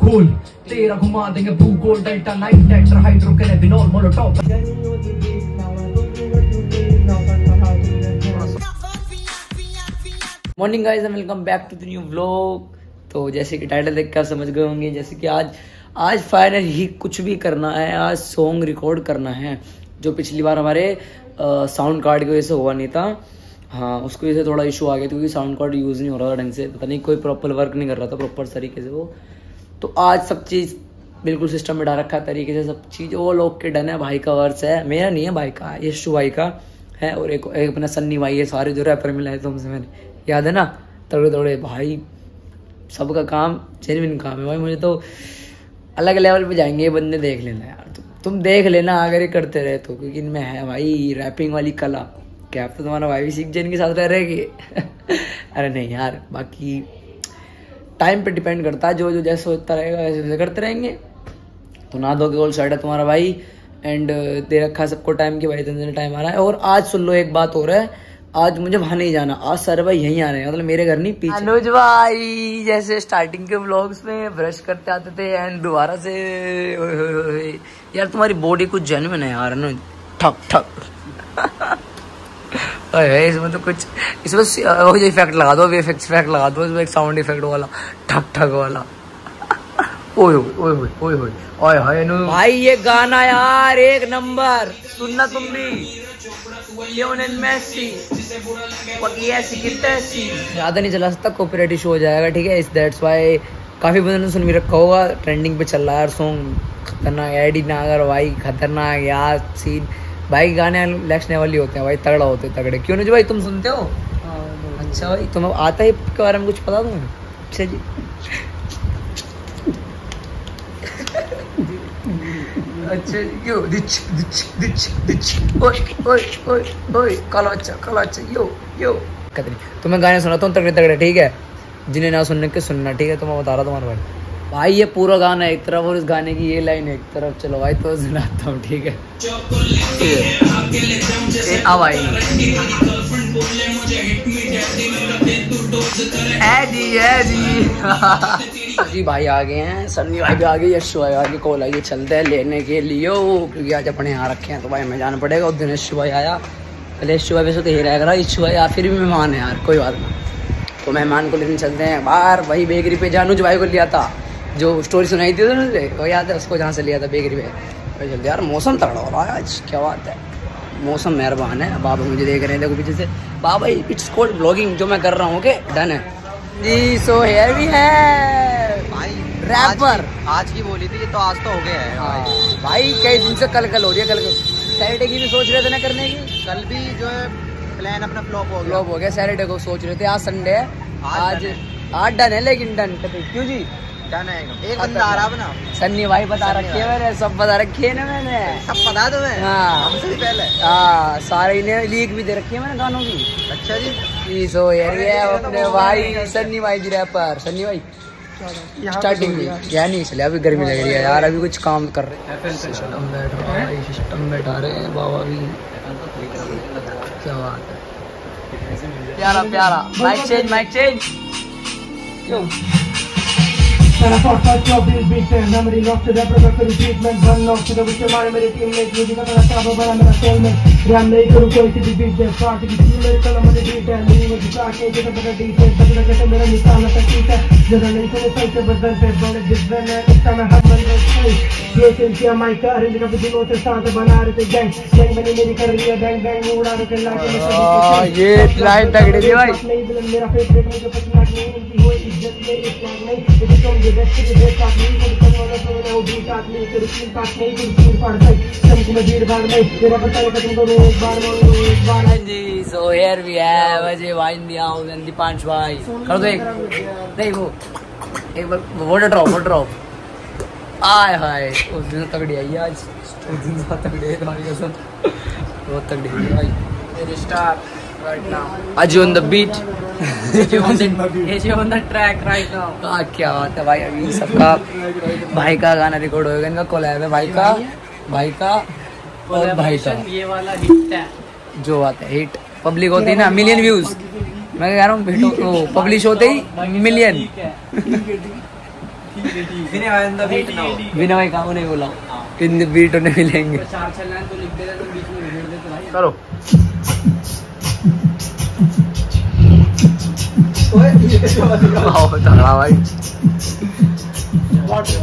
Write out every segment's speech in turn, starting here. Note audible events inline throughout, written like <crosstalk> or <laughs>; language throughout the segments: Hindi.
खोल तेरा घुमा देंगे भूगोल delta nine tetra हाइड्रोकेनेबिनॉल मोलोटॉप morning guys and welcome back to the new vlog तो जैसे कि टाइटल देख के आप समझ गए होंगे, जैसे कि आज आज फाइनल ही कुछ भी करना है, आज सॉन्ग रिकॉर्ड करना है, जो पिछली बार हमारे साउंड कार्ड की वजह से हुआ नहीं था। हाँ उसकी वजह से थोड़ा इशू आ गया क्योंकि साउंड कार्ड यूज़ नहीं हो रहा था ढंग से, पता नहीं कोई प्रॉपर वर्क नहीं कर रहा था प्रॉपर तरीके से वो। तो आज सब चीज़ बिल्कुल सिस्टम में डाल रखा है, तरीके से सब चीज़, वो लोग के डन है, भाई का वर्स है। मेरा नहीं है भाई का यशु भाई का है और एक एक अपना सन्नी भाई है, सारे जो रैपर मिला है तुमसे मैंने। याद है ना? तगड़े तगड़े भाई, सबका काम जेनविन काम है। भाई, मुझे तो अलग लेवल पे जाएँगे ये बंदे देख लेना यार। तुम देख लेना अगर ये करते रहे तो क्योंकि इनमें है भाई रैपिंग वाली कला। क्या तो तुम्हारा भाई भी सीख जाए इनके साथ रह रहेगी <laughs> अरे नहीं यार बाकी टाइम पे डिपेंड करता है जो जो जैसे होता रहेगा वैसे वैसे करते रहेंगे। तो ना दो के गोल साइड है तुम्हारा भाई एंड दे रखा सबको टाइम की भाई इतने टाइम आ रहा है। और आज सुन लो एक बात हो रहा है आज मुझे वहाँ नहीं जाना आज सर भाई यहीं आ रहे हैं मतलब मेरे घर नहीं पीछे। अनुज भाई जैसे स्टार्टिंग के व्लॉग्स में ब्रश करते आते थे एंड दोबारा से। यार तुम्हारी बॉडी कुछ जेन्युइन है यार अनुज। ठक ठक। <laughs> इसमें तो कुछ इसमें वो जो इफ़ेक्ट लगा दो इफ़ेक्ट इफ़ेक्ट लगा दो इसमें एक साउंड इफ़ेक्ट वाला, ठक ठक वाला। ओए ओए ओए ओए ओए ओए भाई, ये गाना यार, एक नंबर। सुनना तुम भी। लियोनेल मेसी ज़्यादा नहीं चला सकता कॉपीराइट इशू हो जाएगा, ठीक है? इस दैट्स व्हाई काफ़ी बंदों ने सुन भी रखा होगा। ट्रेंडिंग पे चल रहा है सॉन्ग खतरनाक एडी नागर भाई, खतरनाक यार सीन भाई गाने नेक्स्ट लेवल ही होते हैं भाई तगड़ा होते हैं तगड़े। क्यों नहीं भाई तुम सुनते हो? अच्छा भाई तुम्हें आता है के बारे में कुछ पता तुम्हें? अच्छा जी। अच्छा क्यों दिच दिच दिच दिच ओए ओए ओए ओए काला अच्छा काला अच्छा यो यो। नहीं तुम्हें गाने सुनाता हूँ तगड़े तगड़े ठीक है? जिन्हें ना सुनने के सुनना ठीक है? तो मैं बता रहा तुम्हारे भाई भाई ये पूरा गाना एक तरफ़ और इस गाने की ये लाइन एक तरफ़। चलो भाई तो सुनाता हूँ ठीक है? अब आई जी ए जी। जी भाई आ गए हैं सन्नी भाई भी आ गए यशु भाई आ गए कॉल आइए चलते हैं लेने के लिए। क्योंकि आज अपने यहाँ रखे हैं तो भाई हमें जाना पड़ेगा। उस दिन यशु भाई आया। पहले यशु भाई वैसे तो ही रहेगा यशु भाई या फिर भी मेहमान है यार कोई बात नहीं। तो मेहमान को लेने चलते हैं। बाहर वही बेकरी पे जानू जो भाई को लिया था। जो स्टोरी सुनाई थी उसने वो याद है उसको जहाँ से लिया था बेकरी पे भाई जल्दी यार मौसम तगड़ा हो रहा है आज क्या बात है। मौसम मेहरबान है बाबा मुझे देख रहे हैं देखो पीछे से। बाबा इट्स कोल्ड ब्लॉगिंग जो मैं कर रहा हूँ ओके डन है। जी सो हेयर भी है भाई रैपर आज, की बोली थी तो आज तो हो गया है भाई। भाई कई दिन से कल कल हो रही है कल कल सैटरडे की भी सोच रहे थे ना करने की? कल भी जो है प्लान अपना फ्लॉप हो गया। ब्लॉग हो गया सैटरडे को सोच रहे थे आज संडे है। आज आज डन है। लेकिन डन क्यों जी? डन है? एक बंदा आ रहा बना सन्नी भाई बता रखी है। मैंने सब बता रखी है ना मैंने। सब पता है तुम्हें हाँ। हमसे भी पहले। हाँ सारे इन्हें लीक भी दे रखी है मैंने गानों की। अच्छा जी। सो यार ये अपने भाई सन्नी भाई जी रैपर सन्नी भाई स्टार्टिंग में। क्या नहीं चले अभी गर्मी लग रही है यार अभी कुछ काम कर रहे हैं। सिस्टम बैठ सिस्टम बैठा रहे हैं बाबा भी। क्या बात है। प्यारा प्यारा। Mic change mic change När jag fartar jag blir biten När min rock det brukar för treatment? Band off så det vill man med ditt inlägg Nu diga bara sabba bara med soulmate Ramla i kuru koi till big Party की टीम मेरे कलम में बीट है नहीं मुझे जाके जो तो बड़ा डीप है तब तक मेरा निकाल ना सकता जरा नहीं तो सही से बदल पे बड़े डिफरेंट है इसका मैं हाथ बंद रखूँ ये सिर्फ़ क्या माइक का रिंग का दिनों से साथ बना रहे थे गैंग गैंग बनी मेरी कर रही है बैंग बैंग उड़ा रहे थे लाके ये लाइन तगड़ी थी भाई नहीं मेरा फेवरेट मुझे पसंद नहीं हाँ जी so here we have Ajay Deepansh भाई कर दो एक नहीं वो एक बार वाटर ड्रॉप वाटर ड्रॉप आय हाय उस दिन तगड़ी आई आज। उस दिन तगड़ी है तुम्हारी कसम। बहुत तगड़ी है भाई star right now Ajay on the beat भाई का गाना रिकॉर्ड होएगा इनका कोलैब है भाई का भाई का और भाई का ये वाला हिट है जो बात है हिट पब्लिक होती है ना मिलियन व्यूज़ मैं कह रहा हूँ पब्लिश होते ही मिलियन बिना भाई काम नहीं बोला इन बीट उन्हें मिलेंगे चार बात है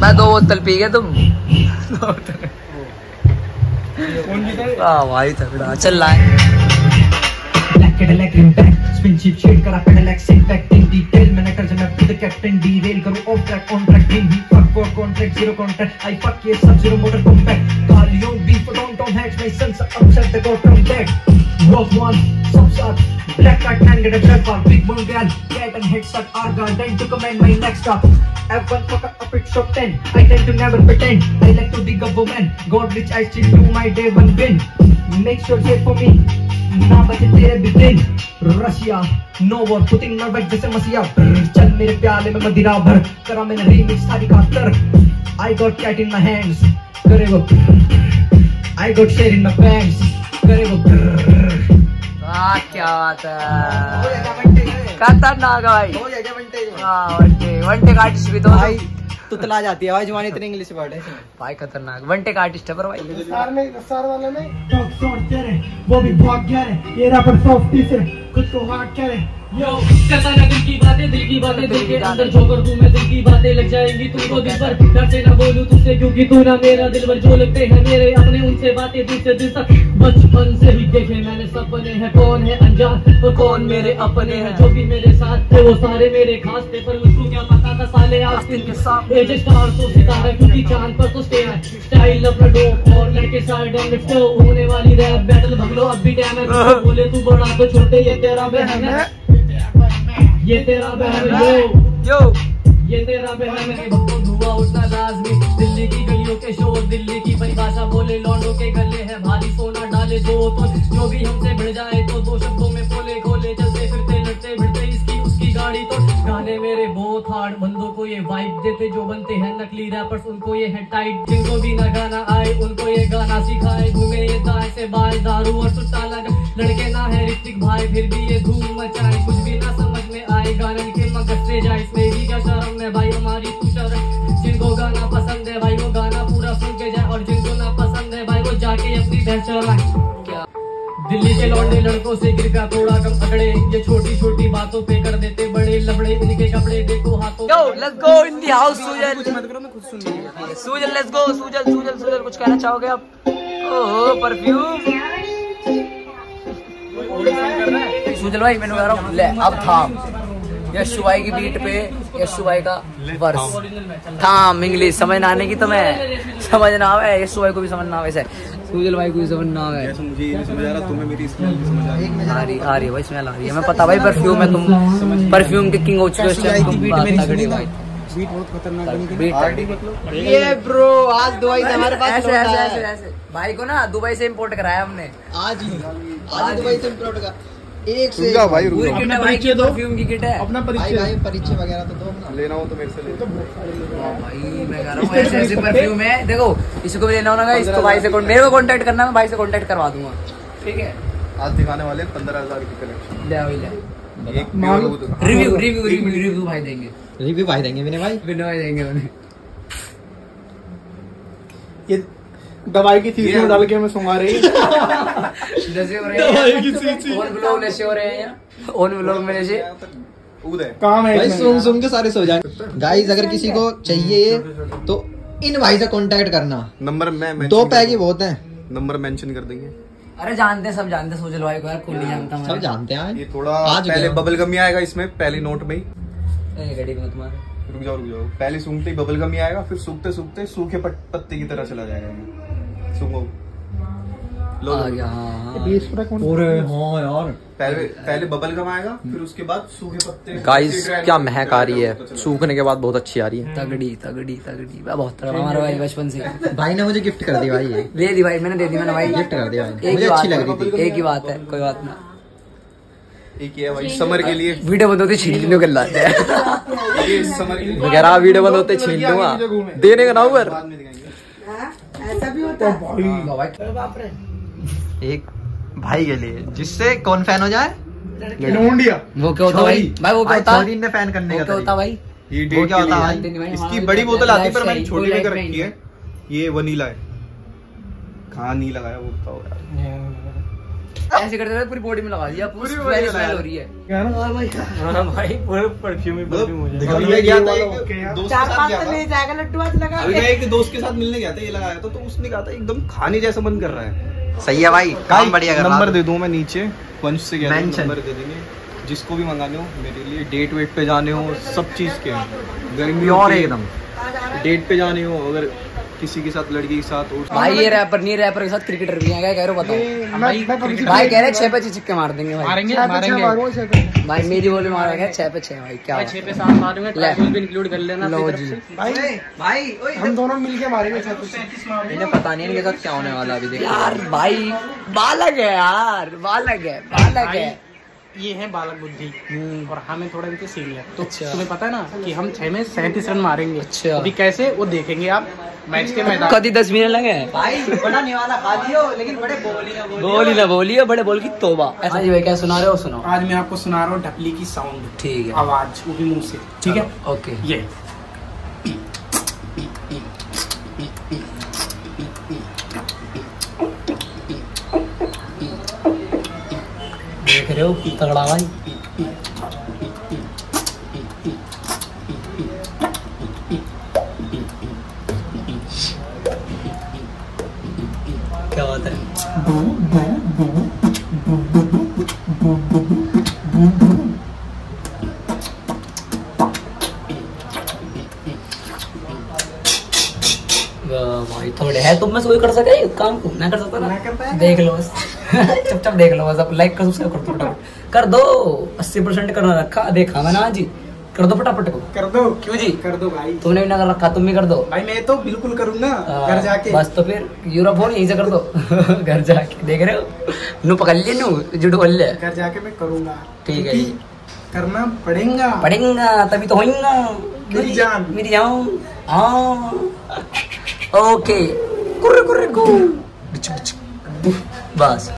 मैं दो बोतल पी गया तुम हाँ? भाई तगड़ा चल रहा be the captain derail करूँ off track on track green heat fuck for contract zero contract I fuck ये सब zero motor compact Carlion beef for Tom Hanks my sons are upset they got from back Walk one सब साथ Black card man get a trap bar Big bone gal Cat and headshot Arga Then to command my next stop F1 fuck up it's top 10 I tend to never pretend I like to dig up woman God rich I still do my day one win Make sure say for me ना बचे तेरे भी दिन Russia no war Putin nervous जैसे मसीहा। चल मेरे प्याले में मदिरा भर। करा मैंने रीमिक्स सारी खातर I got cat in my hands करे वो I got share in my pants करे वो वाह क्या बात है। खतरनाक है भाई। हाँ वनटे वनटे का आर्टिस्ट भी तो भाई तुतला जाती है। भाई जवानी इतने इंग्लिश वर्ड है। भाई खतरनाक। वन टेक आर्टिस्ट है पर भाई। सार में सार वाले में। टॉक शॉट करे वो भी बहुत गहरे ये रैपर सॉफ्टी से खुद को हार्ड करे करता ना दिल की बातें दिल की बातें दिल के अंदर झोंकर दूँ मैं दिल की बातें लग जाएँगी। तुमको दिल पर डर से ना बोलूँ तुझसे क्योंकि तू ना मेरा दिल भर जो लगते हैं मेरे अपने उनसे बातें दिल से दिल तक बचपन से ही देखे मैंने। सपने हैं कौन है अनजान और कौन मेरे अपने हैं? जो भी मेरे साथ थे वो सारे मेरे खास थे पर उसको क्या पता था साले आस्तीन के साथ एजे स्टार तो सितारा क्योंकि चाँद पर तो स्टे है। स्टाइल अपना डोप और लड़के साइड एंड लिफ्ट होने वाली रैप बैटल भगलो अब भी टाइम है बोले तू बड़ा तो छोटे ये तेरा बहन है। ये तेरा बहन यो यो। ये तेरा बहन है। वो धुआँ उठना लाजमी। दिल्ली की गलियों के शोर दिल्ली की परिभाषा बोले लौंडों के गले है भारी सोना डाले दो तो जो भी हमसे भिड़ जाए तो दो शब्दों में बोले खोले चलते फिरते लड़ते भिड़ते। गाड़ी तो गाने मेरे बहुत हार्ड बंदों को ये वाइब देते जो बनते हैं नकली रैपर्स उनको ये है टाइट जिनको भी ना गाना आए, उनको ये गाना सिखाए। घूमे ये दाएँ से बाएँ दारू और सुट्टा लगा। लड़के ना है ऋतिक भाई, फिर भी ये धूम मचाए। कुछ भी ना समझ में आए गाने के मगज से जाए। इसमें भी क्या शर्म है भाई, हमारी तू शर्म। जिनको गाना पसंद है भाई, वो गाना पूरा सुन के जाए। और जिनको ना पसंद है भाई, वो जाके अपनी भैंस चलाए दिल्ली के लौटे लड़कों से गिर का थोड़ा कम पकड़े। ये छोटी छोटी बातों पे कर देते बड़े लबड़े इनके कपड़े देखो हाथों Yo, let's go in the house, Sujal Sujal let's go Sujal Sujal Sujal कुछ कहना चाहोगे आप? ओहो परफ्यूम सूजल भाई मैंने कह रहा हूँ ले अब थाम। यशु भाई की बीट पे यशु भाई का वर्स थाम इंग्लिश समझ ना आने की तो मैं समझ ना आवे यशु भाई को भी समझ ना आवे से सूजल भाई को भी समझ ना आवे। मुझे ये समझ आ रहा तुम्हें मेरी स्मेल समझ आ रही। आ रही आ रही भाई स्मेल आ रही है। मैं पता भाई परफ्यूम है तुम परफ्यूम के किंग हो चुके हो भाई बीट बहुत खतरनाक बीट मतलब? ये ब्रो आज दुबई से हमारे पास ऐसे ऐसे ऐसे भाई को ना दुबई से इंपोर्ट कराया हमने। आज ही आज दुबई से इम्पोर्ट का एक से रुक भाई रुक पूरी जाओ। किट है भाई? की परफ्यूम की किट है। अपना भाई भाई परिचय वगैरह तो दो ना लेना हो तो मेरे से ले भाई मैं कह रहा हूँ ऐसे ऐसे परफ्यूम है। देखो किसी को भी लेना होगा इस तो भाई से मेरे को कांटेक्ट करना मैं भाई से कांटेक्ट करवा दूँगा। ठीक है? आज दिखाने वाले पंद्रह हज़ार की कलेक्शन ले भाई ले एक तो- रिव्यू रिव्यू रिव्यू रिव्यू भाई देंगे। रिव्यू भाई देंगे विनय भाई। विनय भाई देंगे उन्हें। ये दवाई की चीज़ में डाल के हमें सुंगा रही नशे हो रहे हैं। ऑन ब्लॉग नशे हो रहे हैं ऑन ब्लॉग में नशे काम है भाई सुन सुन के सारे सो जाए। गाइस अगर किसी को चाहिए तो इन भाई से कांटेक्ट करना। नंबर मैं दो ही बहुत हैं। नंबर मेंशन कर देंगे। अरे जानते हैं सब जानते हैं सोजल भाई को यार कोई नहीं जानता सब जानते हैं। ये थोड़ा आज पहले बबल गम ही आएगा इसमें पहले नोट में ही। ए, गड्डी में मत मार। रुक जाओ रुक जाओ। पहले सूंघते ही बबल गम ही आएगा फिर सूखते सूखते सूखे पत्ते की तरह चला जाएगा। ये। आ गया हाँ हाँ। पूरे हाँ? यार। पहले पहले बबल गम आएगा फिर उसके बाद सूखे पत्ते गाइस क्या महक आ रही है। सूखने के बाद बहुत अच्छी आ रही है। तगड़ी तगड़ी तगड़ी। बहुत हमारा भाई बचपन से। भाई ने मुझे गिफ्ट कर दी भाई ये। दे दी भाई मैंने दे दी मैंने भाई। गिफ्ट कर दिया एक ही अच्छी लग रही थी। एक ही बात है कोई बात ना। एक है भाई समर के लिए। वीडियो बंद होती छीन समर <laughs> वीडियो बंद होते छीन लूँगा। देने का ना ऊपर बाद में दिखाएँगे एक भाई के लिए जिससे कौन फ़ैन हो जाए? ढूंढिया वो क्या होता भाई? भाई वो क्या होता छोरी ने फ़ैन करने का होता भाई? ये वो डेट क्या होता है? इसकी बड़ी बोतल आती है पर मैंने छोटी लेकर कर रखी है। ये वनीला है। कहाँ नहीं लगाया वो बताओ यार। ऐसे करते हुए पूरी बॉडी में लगा दिया पूरी स्मेल हो रही है। हाँ भाई। पूरे परफ्यूम ही परफ्यूम हो जाएगा। अभी मैं गया था एक दोस्त के साथ पाँच गया तो था। ले जाएगा लड्डू आज लगा अभी मैं एक दोस्त के साथ मिलने गया था ये लगाया था तो उसने कहा था एकदम खाने जैसा मन कर रहा है। सही है भाई काम बढ़िया कर रहा नंबर दे दूँ मैं नीचे वंश से गया था, नंबर दे देंगे। जिसको भी मंगाने हो मेरे लिए डेट वेट पे जाने हो सब चीज़ के गर्मी और एकदम। डेट पे जाने हो अगर किसी के साथ लड़की के साथ और भाई ये रैपर नहीं रैपर के साथ क्रिकेटर भी है कह रहे हो बताओ भाई कह रहे छह पे छक्के मार देंगे भाई मारेंगे मारेंगे मारो। भाई मेरी बोली मारेंगे छह पे छह भाई क्या छह। पे सात मारूँगे भी इंक्लूड कर लेना लो जी। भाई भाई हम दोनों मिलके मारेंगे छह पे छह। इन्हें पता नहीं इनके साथ क्या होने वाला अभी देखो यार भाई बालक है यार बालक है बालक है ये है बालक बुद्धि। हम्म। और हमें थोड़ा इनके सीनियर तो अच्छा। तुम्हें पता है ना कि हम छह में सैंतीस रन मारेंगे। अच्छा। अभी कैसे? वो देखेंगे आप मैच के मैदान। कभी दस मिनट लगे हैं? भाई बड़ा निवाला खा लियो लेकिन बड़े बोली ना बोली। ना बोली है बड़े बोल की तोबा। ऐसा जी भाई क्या सुना रहे हो? सुनो आज मैं आपको सुना रहा हूँ ढपली की साउंड ठीक है। आवाज़ वो भी मुँह से। ठीक है? ओके। ये। रहे हो तगड़ा भाई क्या बात है? भाई थोड़े है तुम में से कोई कर सके काम को मैं कर सकता ना? देख लो <laughs> चुपचाप देख लो बस अब लाइक कर सब्सक्राइब कर दो फटाफट। कर दो अस्सी परसेंट करना रखा देखा मैं ना जी। कर दो फटाफट को। कर दो। क्यों जी? कर दो भाई। तुमने भी ना कर रखा तुम भी कर दो। भाई मैं तो बिल्कुल करूँगा हाँ, घर जाके। बस तो फिर यूरोप हो यहीं से कर दो। <laughs> घर जाके देख रहे हो? नु पकड़ लिए नु जुड़ बोल ले। घर जाके मैं करूँगा। ठीक है करना पड़ेगा। पढ़ेंगा तभी तो होएगा। मेरी जान। मेरी जान। हाँ। ओके। कुर्रे कुर्रे कु बस।